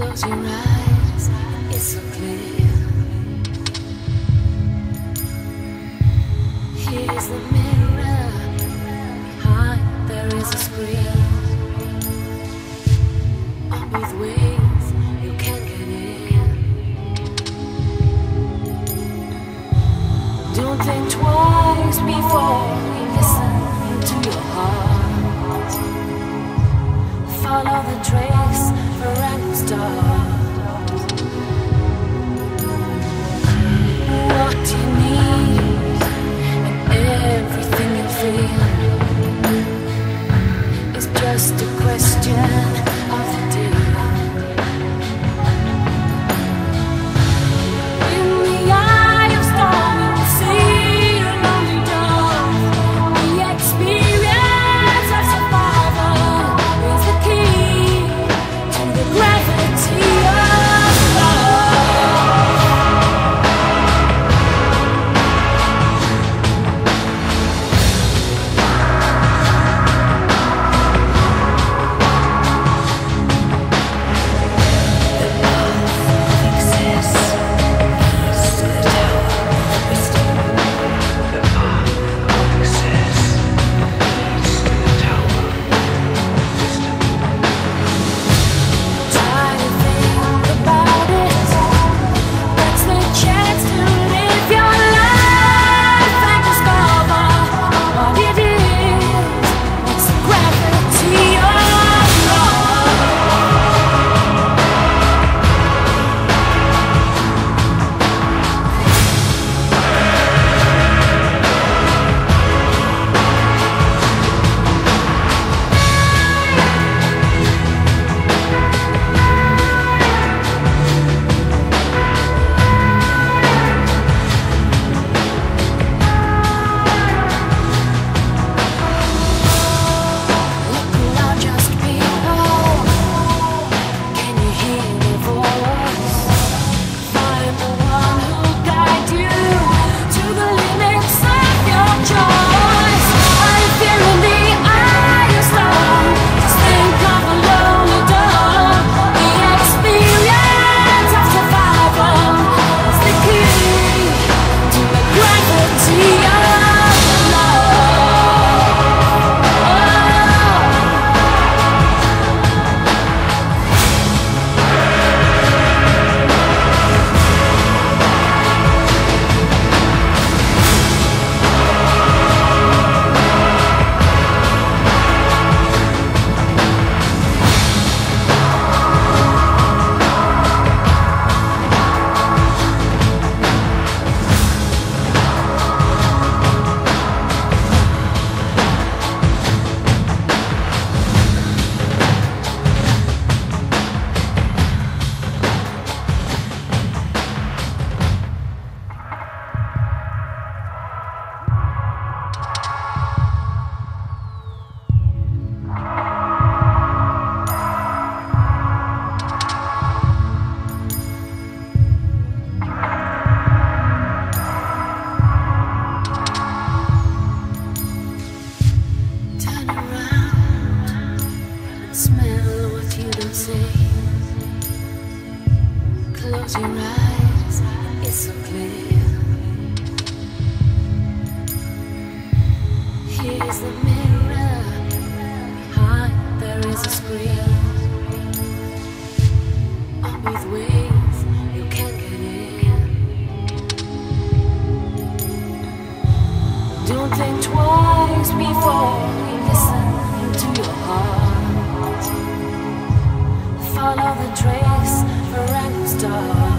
Close your eyes, it's so clear. Here's the mirror. Behind there is a screen. On both ways, you can get in. Don't think twice before you listen to your heart. Follow the trace stars. Close your eyes, it's so clear. Here's the mirror. Behind there is a screen. You can get. Don't think twice before you listen to your heart. Follow the trace stars.